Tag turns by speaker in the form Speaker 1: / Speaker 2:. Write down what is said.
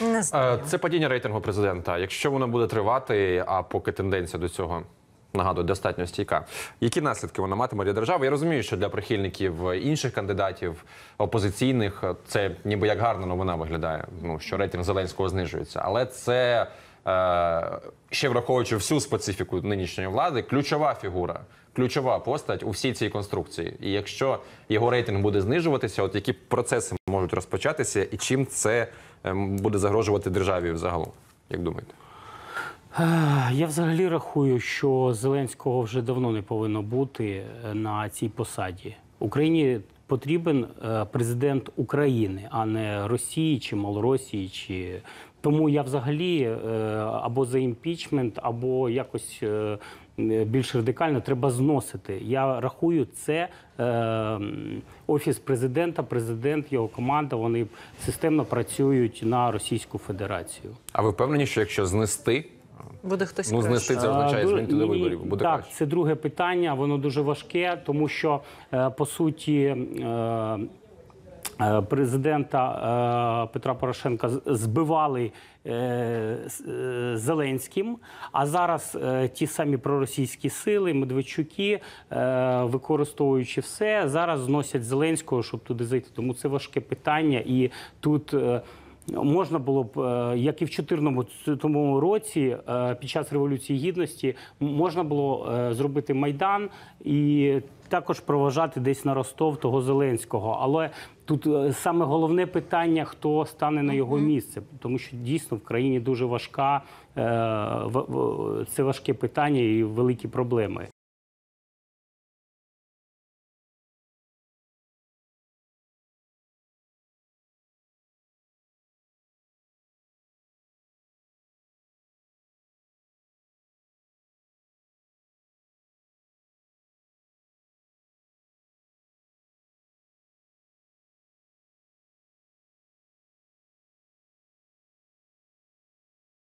Speaker 1: Не знаю.
Speaker 2: Е, Це падіння рейтингу президента. Якщо воно буде тривати, а поки тенденція до цього нагадую, достатньо стійка. Які наслідки вона матиме для держави? Я розумію, що для прихильників інших кандидатів опозиційних це ніби як гарна новина виглядає. Ну що рейтинг Зеленського знижується, але це. е, Ще враховуючи всю специфіку нинішньої влади, ключова фігура, ключова постать у всій цій конструкції. І якщо його рейтинг буде знижуватися, от які процеси можуть розпочатися, і чим це ем, буде загрожувати державі взагалом? Як думаєте?
Speaker 3: Я взагалі рахую, що Зеленського вже давно не повинно бути е, на цій посаді. Україні потрібен е, президент України, а не Росії чи Малоросії. Чи тому я взагалі е, або за імпічмент, або якось. е, Більш радикально треба зносити. Я рахую, це офіс президента, президент, його команда. Вони системно працюють на Російську Федерацію.
Speaker 2: А ви впевнені, що якщо знести,
Speaker 1: Буде хтось
Speaker 2: ну знести це означає змінити до виборів? Буде
Speaker 3: так,
Speaker 2: краще?
Speaker 3: це друге питання. Воно дуже важке, тому що е, по суті. е, е, Президента Петра Порошенка збивали Зеленським. А зараз ті самі проросійські сили, Медведчуки, використовуючи все, зараз зносять Зеленського, щоб туди зайти. Тому це важке питання. І тут Можна було б, е, як і в 2014 році, е, під час Революції Гідності, можна було е, зробити Майдан і також проважати десь на Ростов того Зеленського. Але тут саме головне питання, хто стане на його місце, тому що дійсно в країні дуже важка, це важке питання і великі проблеми.